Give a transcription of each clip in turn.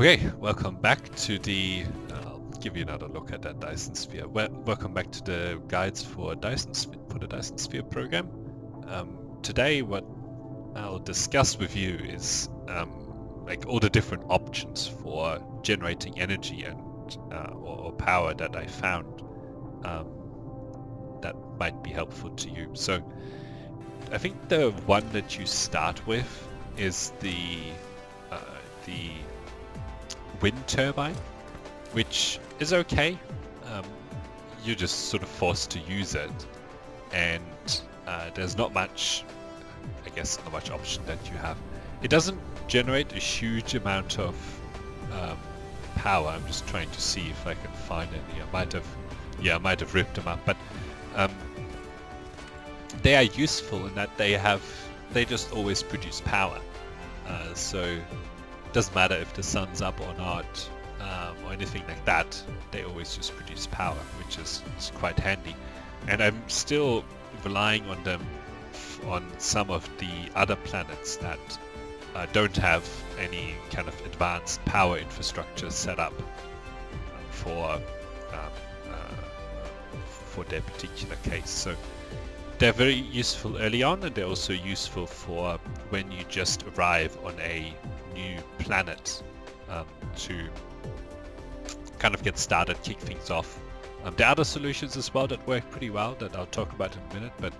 Okay, welcome back to the... I'll give you another look at that Dyson Sphere. Welcome back to the guides for Dyson for the Dyson Sphere program. Um, today what I'll discuss with you is um, like all the different options for generating energy and uh, or, or, power that I found um, that might be helpful to you. So I think the one that you start with is the uh, the wind turbine, which is okay. Um, you're just sort of forced to use it, and uh, there's not much, I guess, not much option that you have. It doesn't generate a huge amount of um, power. I'm just trying to see if I can find any. I might have, yeah, I might have ripped them up, but um, they are useful in that they have, they just always produce power. Uh, so doesn't matter if the sun's up or not, um, or anything like that, they always just produce power, which is, is quite handy. And I'm still relying on them on some of the other planets that uh, don't have any kind of advanced power infrastructure set up for um, uh, for their particular case. So they're very useful early on, and they're also useful for when you just arrive on a new planet um, to kind of get started, kick things off. Um, there are other solutions as well that work pretty well that I'll talk about in a minute, but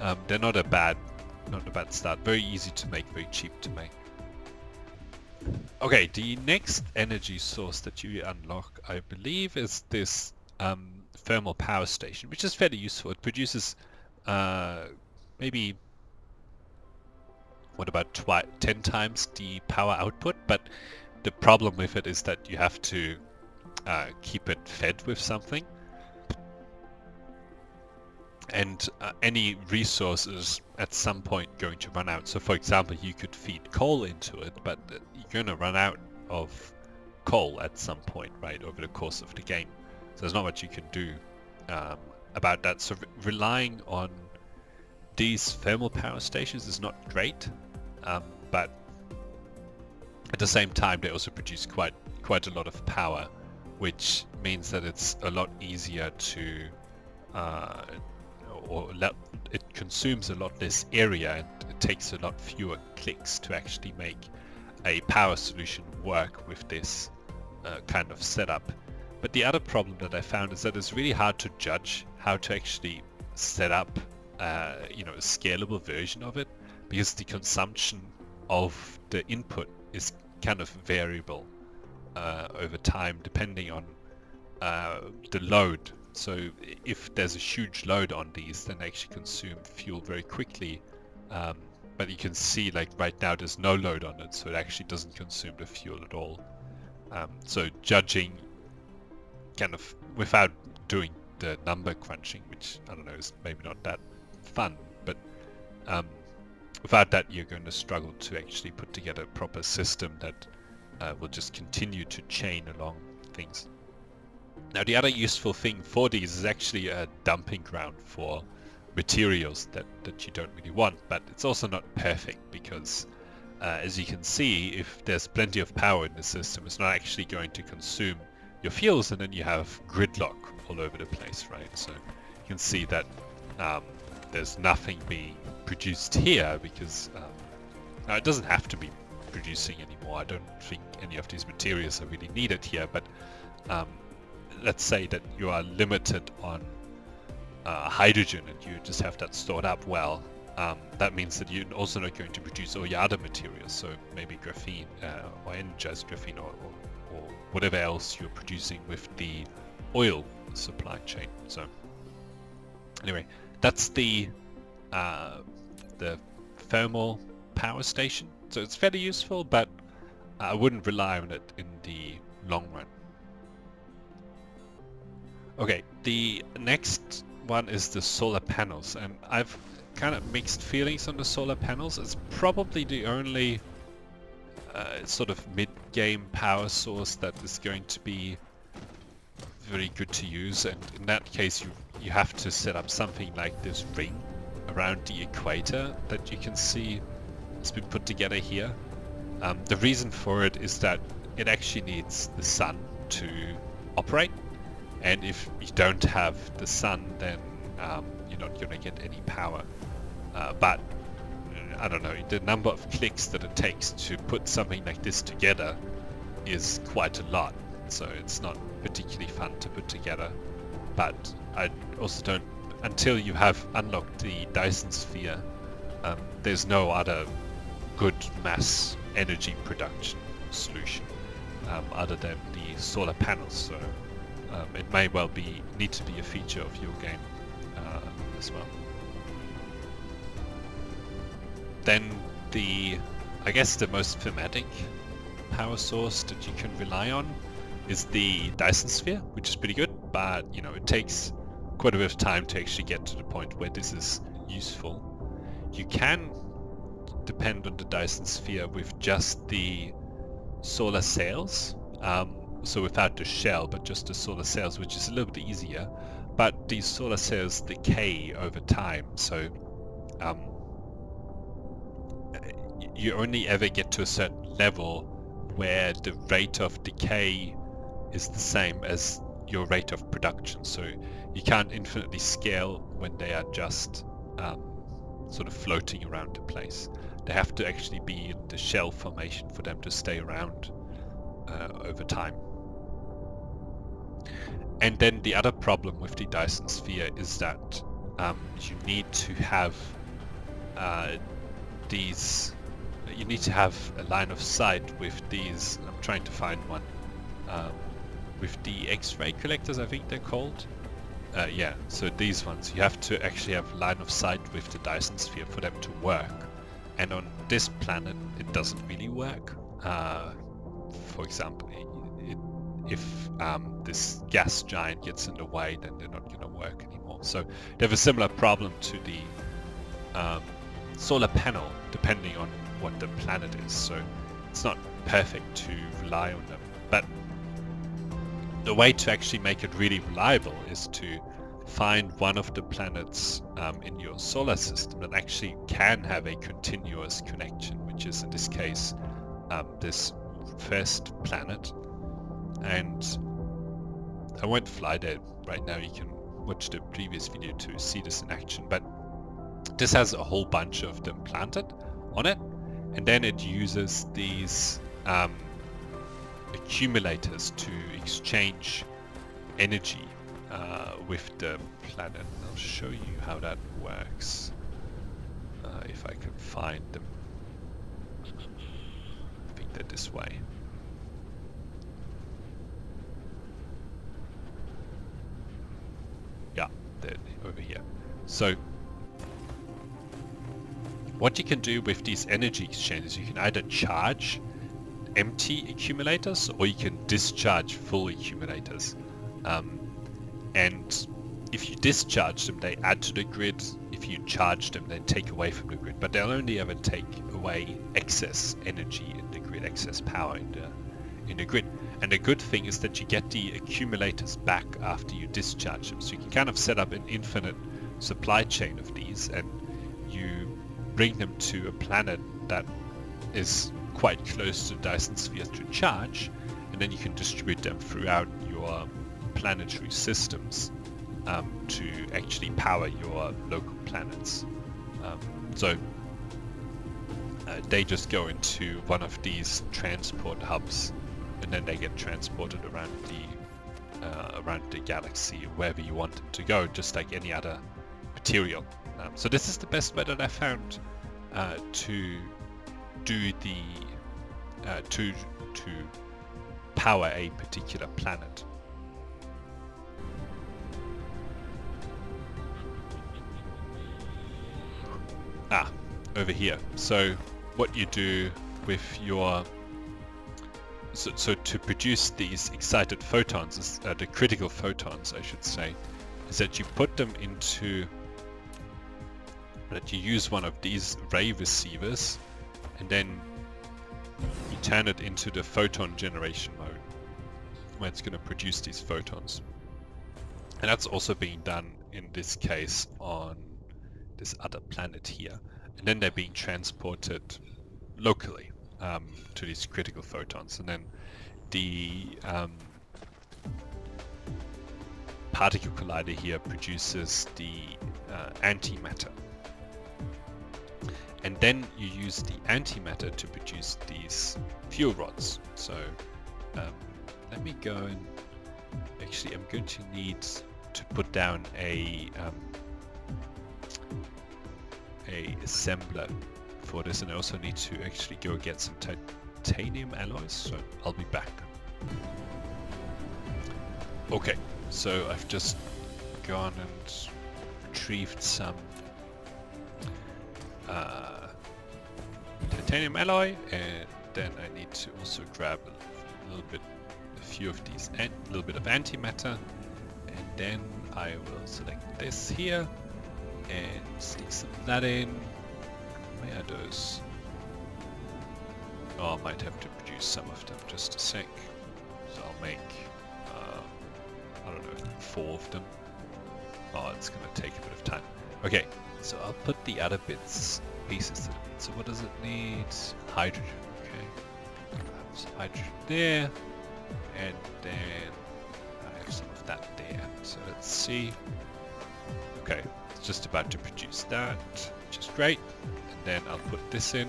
um, they're not a bad, not a bad start. Very easy to make, very cheap to make. Okay, the next energy source that you unlock, I believe, is this um, thermal power station, which is fairly useful. It produces uh, maybe what about twi 10 times the power output, but the problem with it is that you have to uh, keep it fed with something. And uh, any resource is at some point going to run out. So for example, you could feed coal into it, but you're going to run out of coal at some point, right, over the course of the game. So there's not much you can do um, about that. So re relying on these thermal power stations is not great. Um, but at the same time, they also produce quite quite a lot of power, which means that it's a lot easier to, uh, or it consumes a lot less area and it takes a lot fewer clicks to actually make a power solution work with this uh, kind of setup. But the other problem that I found is that it's really hard to judge how to actually set up, uh, you know, a scalable version of it because the consumption of the input is kind of variable uh, over time depending on uh, the load. So if there's a huge load on these, then they actually consume fuel very quickly. Um, but you can see like right now there's no load on it, so it actually doesn't consume the fuel at all. Um, so judging kind of without doing the number crunching, which I don't know is maybe not that fun, but um, without that you're going to struggle to actually put together a proper system that uh, will just continue to chain along things. Now the other useful thing for these is actually a dumping ground for materials that, that you don't really want, but it's also not perfect because uh, as you can see, if there's plenty of power in the system, it's not actually going to consume your fuels and then you have gridlock all over the place, right? So you can see that um, there's nothing being produced here because um, it doesn't have to be producing anymore. I don't think any of these materials are really needed here, but um, let's say that you are limited on uh, hydrogen and you just have that stored up well. Um, that means that you're also not going to produce all your other materials, so maybe graphene uh, or energized graphene or, or, or whatever else you're producing with the oil supply chain. So anyway, that's the uh, the thermal power station. So it's fairly useful, but I wouldn't rely on it in the long run. Okay, the next one is the solar panels, and I've kind of mixed feelings on the solar panels. It's probably the only uh, sort of mid-game power source that is going to be very good to use, and in that case you you have to set up something like this ring around the equator that you can see has been put together here. Um, the reason for it is that it actually needs the sun to operate. And if you don't have the sun, then um, you're not going to get any power. Uh, but I don't know, the number of clicks that it takes to put something like this together is quite a lot. So it's not particularly fun to put together. But I also don't, until you have unlocked the Dyson Sphere, um, there's no other good mass energy production solution um, other than the solar panels. So um, it may well be need to be a feature of your game uh, as well. Then the, I guess the most thematic power source that you can rely on is the Dyson Sphere, which is pretty good, but you know it takes quite a bit of time to actually get to the point where this is useful. You can depend on the Dyson Sphere with just the solar sails, um, so without the shell, but just the solar sails, which is a little bit easier. But these solar sails decay over time, so um, you only ever get to a certain level where the rate of decay is the same as your rate of production. So you can't infinitely scale when they are just um, sort of floating around the place. They have to actually be in the shell formation for them to stay around uh, over time. And then the other problem with the Dyson Sphere is that um, you need to have uh, these you need to have a line of sight with these I'm trying to find one um, with the X-ray collectors I think they're called. Uh, yeah so these ones you have to actually have line of sight with the Dyson sphere for them to work. And on this planet it doesn't really work. Uh, for example it, if um, this gas giant gets in the way then they're not going to work anymore. So they have a similar problem to the um, solar panel depending on what the planet is. So it's not perfect to rely on them. But the way to actually make it really reliable is to find one of the planets um, in your solar system that actually can have a continuous connection, which is in this case um, this first planet. And I won't fly there right now, you can watch the previous video to see this in action, but this has a whole bunch of them planted on it, and then it uses these um, accumulators to exchange energy uh, with the planet. I'll show you how that works. Uh, if I can find them. I think they're this way. Yeah, they're over here. So what you can do with these energy exchanges, you can either charge empty accumulators or you can discharge full accumulators. Um, and if you discharge them, they add to the grid. If you charge them, they take away from the grid. But they'll only ever take away excess energy in the grid, excess power in the in the grid. And the good thing is that you get the accumulators back after you discharge them. So you can kind of set up an infinite supply chain of these and you bring them to a planet that is quite close to Dyson spheres to charge, and then you can distribute them throughout your planetary systems um, to actually power your local planets. Um, so uh, they just go into one of these transport hubs, and then they get transported around the uh, around the galaxy wherever you want them to go, just like any other material. Um, so this is the best way that I found uh, to do the uh, to to power a particular planet. Ah, over here. So what you do with your so, so to produce these excited photons, uh, the critical photons I should say, is that you put them into that you use one of these ray receivers and then you turn it into the photon generation mode where it's going to produce these photons. And that's also being done in this case on this other planet here. And then they're being transported locally um, to these critical photons, and then the um, particle collider here produces the uh, antimatter. And then you use the antimatter to produce these fuel rods. So um, let me go and actually I'm going to need to put down a um, a assembler for this and I also need to actually go get some titanium alloys so I'll be back. Okay, so I've just gone and retrieved some uh, titanium alloy and then I need to also grab a little bit a few of these and a little bit of antimatter. And then I will select this here and stick some of that in. Where are those? Oh I might have to produce some of them just a sec. So I'll make uh, I don't know four of them. Oh it's gonna take a bit of time. Okay so I'll put the other bits pieces needs so what does it need hydrogen okay some hydrogen there and then I have some of that there. So let's see. Okay, it's just about to produce that, which is great. And then I'll put this in.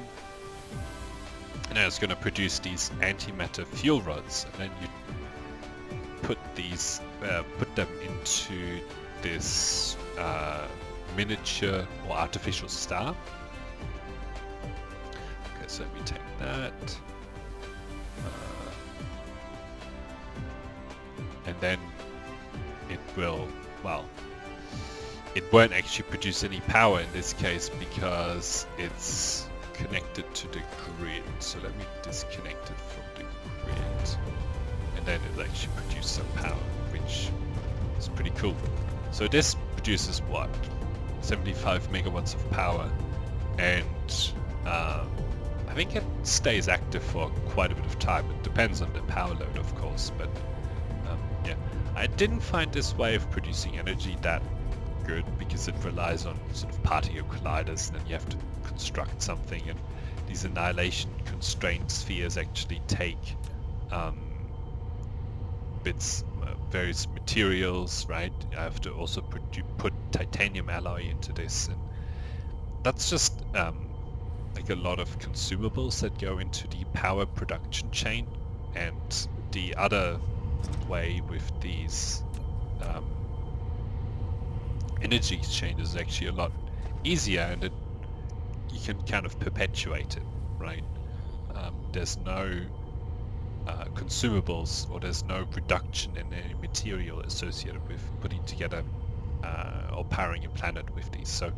And then it's going to produce these antimatter fuel rods. And then you put these, uh, put them into this uh, miniature or artificial star. Okay, so let me take that. Uh, and then it will, well, it won't actually produce any power in this case because it's connected to the grid. So let me disconnect it from the grid and then it'll actually produce some power, which is pretty cool. So this produces what? 75 megawatts of power and um, I think it stays active for quite a bit of time. It depends on the power load of course, but yeah, I didn't find this way of producing energy that good because it relies on sort of particle colliders and then you have to construct something and these annihilation constraint spheres actually take um, bits, various materials, right? I have to also put, put titanium alloy into this and that's just um, like a lot of consumables that go into the power production chain and the other way with these um, energy exchanges is actually a lot easier and it, you can kind of perpetuate it, right? Um, there's no uh, consumables or there's no reduction in any material associated with putting together uh, or powering a planet with these. So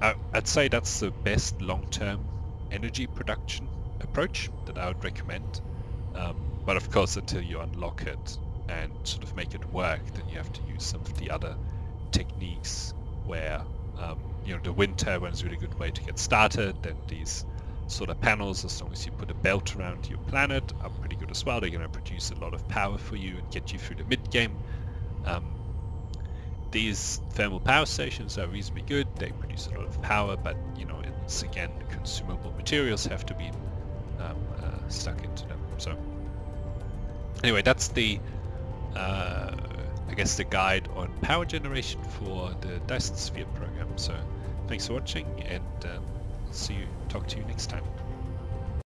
uh, I'd say that's the best long-term energy production approach that I would recommend. Um, but of course, until you unlock it and sort of make it work, then you have to use some of the other techniques where, um, you know, the wind turbine is a really good way to get started. Then these solar panels, as long as you put a belt around your planet, are pretty good as well. They're going to produce a lot of power for you and get you through the mid-game. Um, these thermal power stations are reasonably good. They produce a lot of power, but you know, it's again consumable materials have to be um, uh, stuck into them. So anyway, that's the, uh, I guess the guide on power generation for the Dyson Sphere program. So thanks for watching and um, see you, talk to you next time.